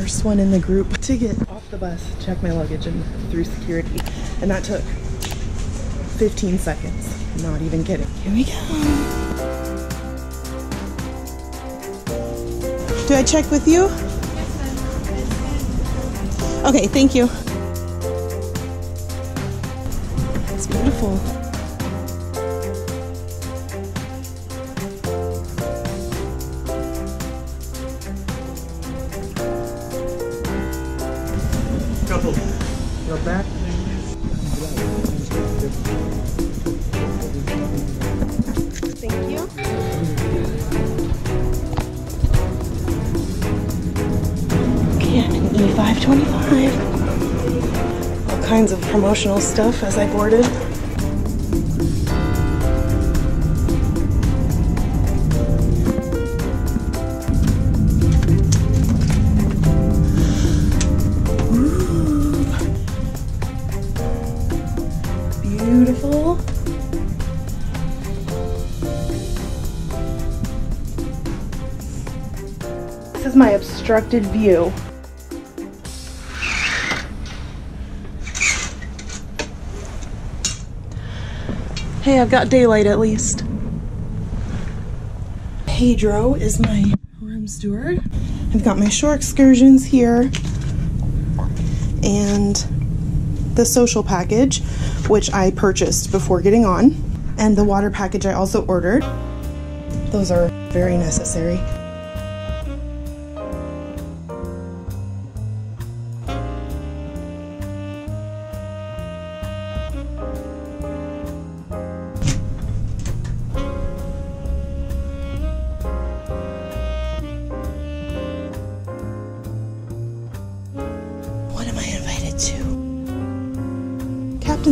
first one in the group to get off the bus, check my luggage, and through security. And that took 15 seconds. Not even kidding. Here we go. Do I check with you? Okay, thank you. It's beautiful. Thank you. Okay, I'm in E525. All kinds of promotional stuff as I boarded. Is obstructed view. Hey, I've got daylight at least. Pedro is my room steward. I've got my shore excursions here and the social package, which I purchased before getting on, and the water package I also ordered. Those are very necessary.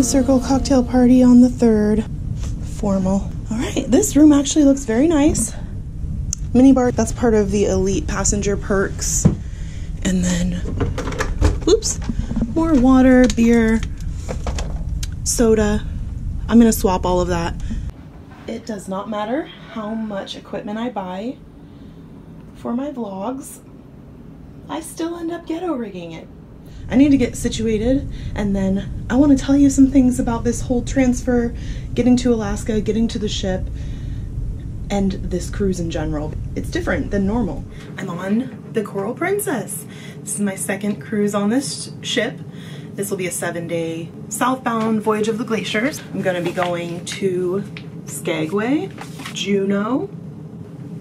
Circle cocktail party on the 3rd. Formal. All right, this room actually looks very nice. Mini bar, that's part of the elite passenger perks. And then, oops, more water, beer, soda. I'm gonna swap all of that. It does not matter how much equipment I buy for my vlogs, I still end up ghetto rigging it. I need to get situated and then I want to tell you some things about this whole transfer, getting to Alaska, getting to the ship, and this cruise in general. It's different than normal. I'm on the Coral Princess. This is my second cruise on this ship. This will be a seven day southbound voyage of the glaciers. I'm gonna be going to Skagway, Juneau,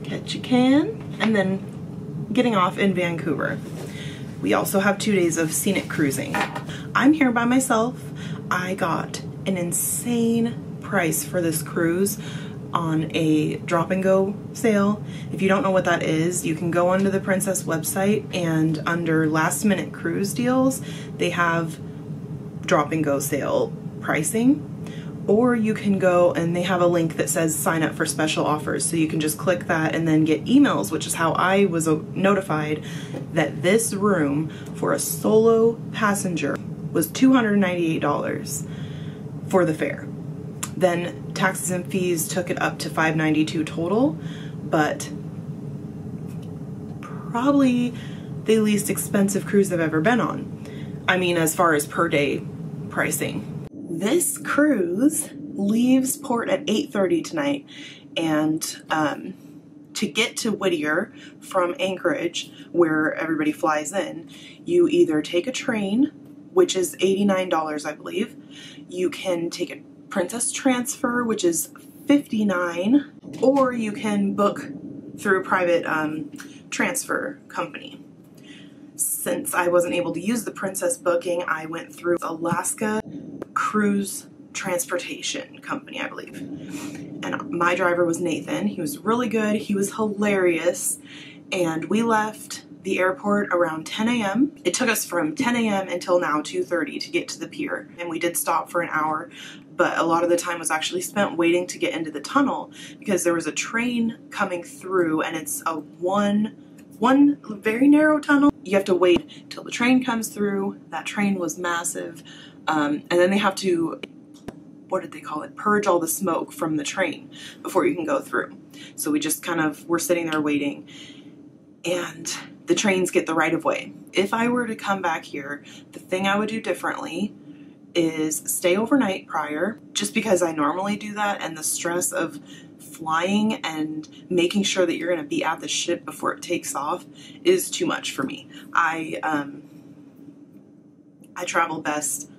Ketchikan, and then getting off in Vancouver. We also have two days of scenic cruising. I'm here by myself. I got an insane price for this cruise on a drop and go sale. If you don't know what that is, you can go onto the Princess website and under last minute cruise deals, they have drop and go sale pricing or you can go and they have a link that says sign up for special offers. So you can just click that and then get emails which is how I was notified that this room for a solo passenger was $298 for the fare. Then taxes and fees took it up to 592 total but probably the least expensive cruise I've ever been on. I mean as far as per day pricing this cruise leaves port at 8.30 tonight and um, to get to Whittier from Anchorage where everybody flies in you either take a train which is $89 I believe. You can take a princess transfer which is 59 or you can book through a private um, transfer company. Since I wasn't able to use the princess booking I went through Alaska cruise transportation company, I believe. And my driver was Nathan. He was really good. He was hilarious. And we left the airport around 10 a.m. It took us from 10 a.m. until now 2.30 to get to the pier. And we did stop for an hour, but a lot of the time was actually spent waiting to get into the tunnel because there was a train coming through and it's a one one very narrow tunnel. You have to wait till the train comes through. That train was massive. Um, and then they have to, what did they call it? Purge all the smoke from the train before you can go through. So we just kind of were sitting there waiting. And the trains get the right of way. If I were to come back here, the thing I would do differently is stay overnight prior, just because I normally do that, and the stress of flying and making sure that you're going to be at the ship before it takes off is too much for me. I um, I travel best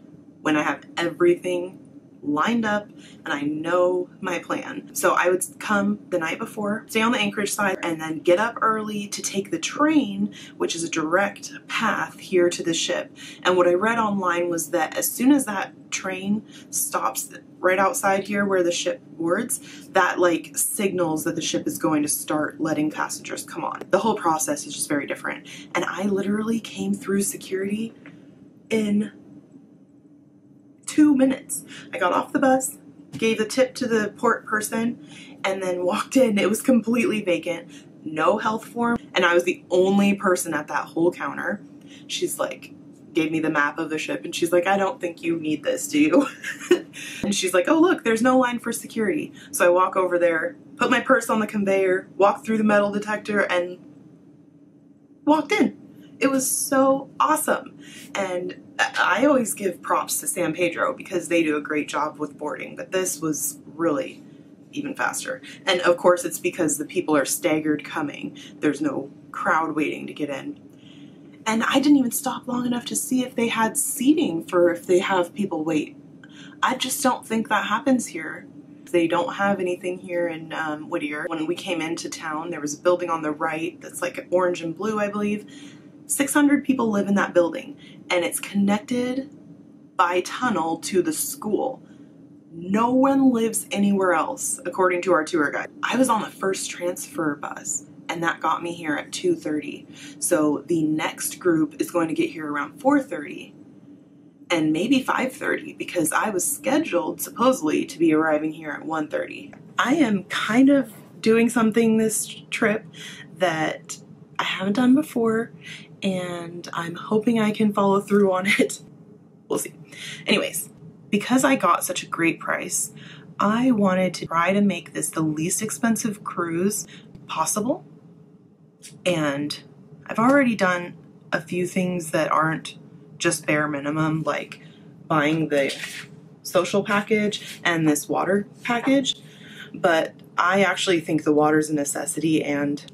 when I have everything lined up and I know my plan. So I would come the night before, stay on the Anchorage side, and then get up early to take the train, which is a direct path here to the ship. And what I read online was that as soon as that train stops right outside here where the ship boards, that like signals that the ship is going to start letting passengers come on. The whole process is just very different. And I literally came through security in two minutes. I got off the bus, gave the tip to the port person, and then walked in. It was completely vacant, no health form, and I was the only person at that whole counter. She's like, gave me the map of the ship, and she's like, I don't think you need this, do you? and she's like, oh look, there's no line for security. So I walk over there, put my purse on the conveyor, walk through the metal detector, and walked in. It was so awesome. And I always give props to San Pedro because they do a great job with boarding, but this was really even faster. And of course, it's because the people are staggered coming. There's no crowd waiting to get in. And I didn't even stop long enough to see if they had seating for if they have people wait. I just don't think that happens here. They don't have anything here in um, Whittier. When we came into town, there was a building on the right that's like orange and blue, I believe. 600 people live in that building and it's connected by tunnel to the school. No one lives anywhere else, according to our tour guide. I was on the first transfer bus and that got me here at 2.30. So the next group is going to get here around 4.30 and maybe 5.30 because I was scheduled supposedly to be arriving here at 1.30. I am kind of doing something this trip that I haven't done before and I'm hoping I can follow through on it. We'll see. Anyways, because I got such a great price, I wanted to try to make this the least expensive cruise possible. And I've already done a few things that aren't just bare minimum, like buying the social package and this water package. But I actually think the water is a necessity, and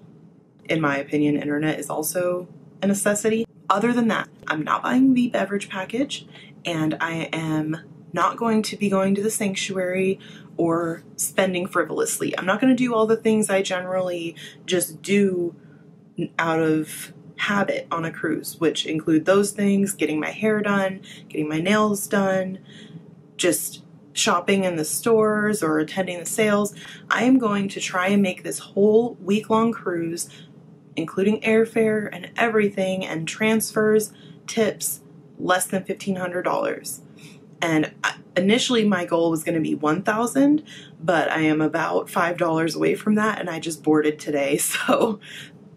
in my opinion, internet is also a necessity. Other than that, I'm not buying the beverage package and I am not going to be going to the sanctuary or spending frivolously. I'm not going to do all the things I generally just do out of habit on a cruise, which include those things getting my hair done, getting my nails done, just shopping in the stores or attending the sales. I am going to try and make this whole week long cruise including airfare and everything and transfers, tips, less than $1,500. And uh, initially my goal was going to be 1000 but I am about $5 away from that and I just boarded today, so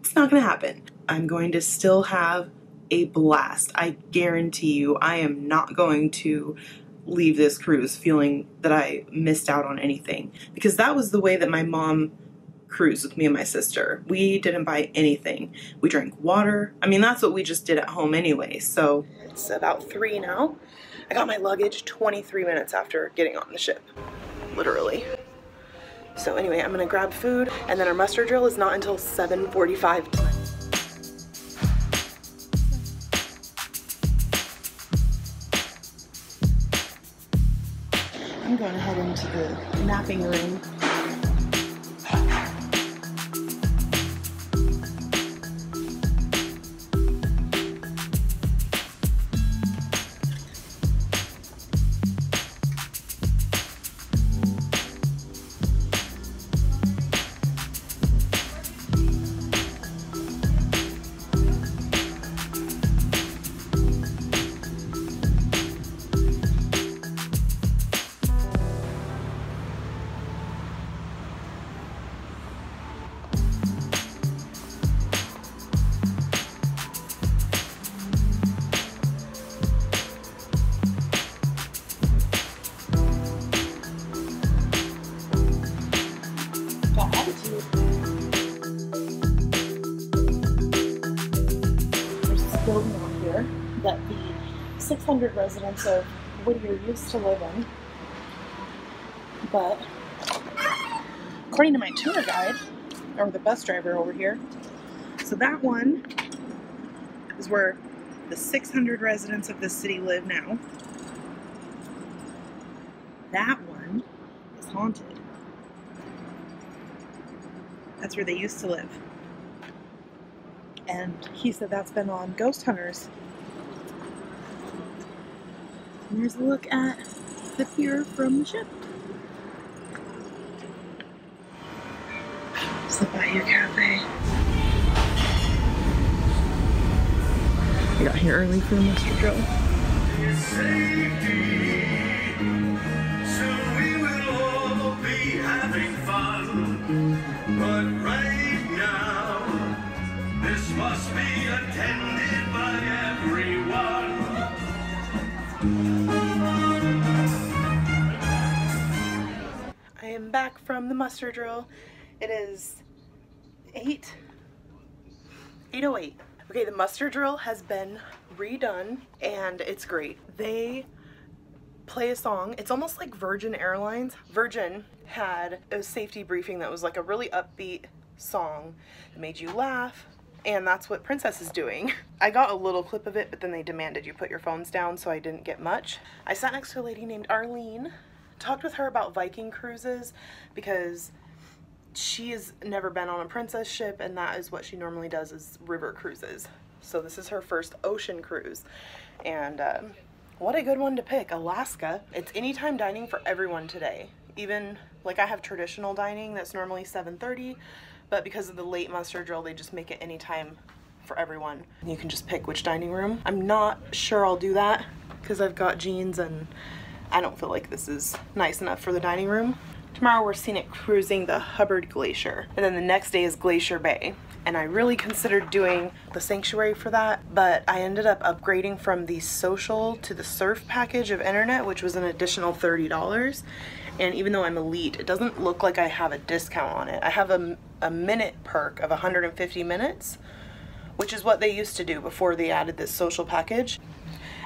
it's not going to happen. I'm going to still have a blast. I guarantee you I am not going to leave this cruise feeling that I missed out on anything because that was the way that my mom cruise with me and my sister. We didn't buy anything. We drank water. I mean, that's what we just did at home anyway. So it's about three now. I got my luggage 23 minutes after getting on the ship, literally. So anyway, I'm gonna grab food and then our muster drill is not until 7.45 tonight. I'm going to head into the napping room 600 residents of Whittier used to live in. But according to my tour guide, or the bus driver over here, so that one is where the 600 residents of the city live now. That one is haunted. That's where they used to live. And he said that's been on Ghost Hunters. And here's a look at the pier from the ship. It's the Bayou Cafe. We got here early for now, this must be attended by everyone. Back from the muster drill. It is 8 808. Okay, the muster drill has been redone and it's great. They play a song. It's almost like Virgin Airlines. Virgin had a safety briefing that was like a really upbeat song that made you laugh. And that's what Princess is doing. I got a little clip of it, but then they demanded you put your phones down, so I didn't get much. I sat next to a lady named Arlene, talked with her about Viking cruises because she has never been on a princess ship and that is what she normally does is river cruises. So this is her first ocean cruise. And um, what a good one to pick. Alaska. It's anytime dining for everyone today. Even like i have traditional dining that's normally 7.30 but because of the late muster drill they just make it anytime for everyone. You can just pick which dining room. I'm not sure i'll do that because i've got jeans and i don't feel like this is nice enough for the dining room Tomorrow we're scenic cruising the Hubbard Glacier, and then the next day is Glacier Bay. And I really considered doing the sanctuary for that, but I ended up upgrading from the social to the surf package of internet, which was an additional $30. And even though I'm elite, it doesn't look like I have a discount on it. I have a, a minute perk of 150 minutes, which is what they used to do before they added this social package.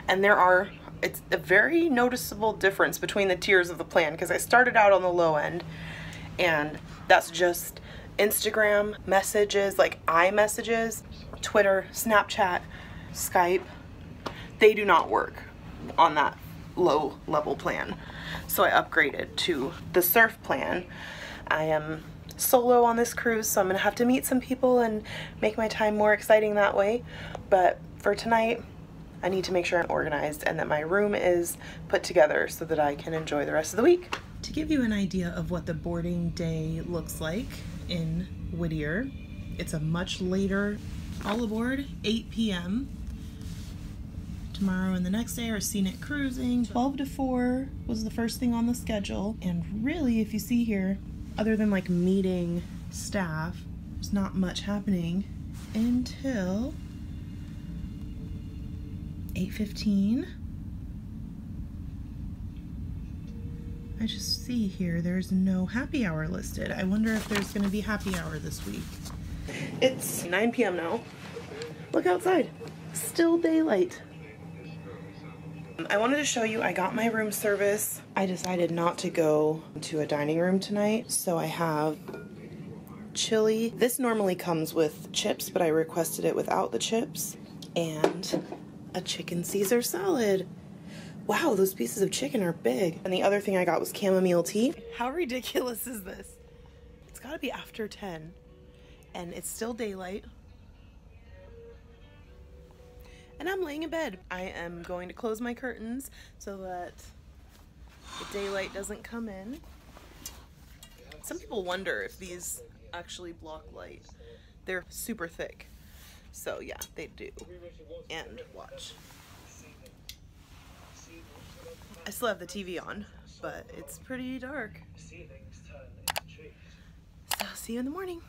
And there are it's a very noticeable difference between the tiers of the plan because I started out on the low end and that's just Instagram messages like iMessages, Twitter, Snapchat, Skype. They do not work on that low level plan. So I upgraded to the surf plan. I am solo on this cruise so I'm gonna have to meet some people and make my time more exciting that way. But for tonight, I need to make sure I'm organized and that my room is put together so that I can enjoy the rest of the week. To give you an idea of what the boarding day looks like in Whittier, it's a much later all aboard 8 p.m. Tomorrow and the next day are scenic cruising. 12 to 4 was the first thing on the schedule. And really, if you see here, other than like meeting staff, there's not much happening until 8.15. I just see here there's no happy hour listed. I wonder if there's to be happy hour this week. It's 9 p.m. now. Look outside. Still daylight. I wanted to show you I got my room service. I decided not to go to a dining room tonight, so I have chili. This normally comes with chips, but I requested it without the chips. And a chicken Caesar salad. Wow, those pieces of chicken are big. And the other thing I got was chamomile tea. How ridiculous is this? It's gotta be after 10 and it's still daylight. And I'm laying in bed. I am going to close my curtains so that the daylight doesn't come in. Some people wonder if these actually block light. They're super thick. So yeah, they do. And watch. I still have the TV on, but it's pretty dark. So I'll see you in the morning.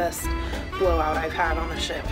Best blowout I've had on a ship.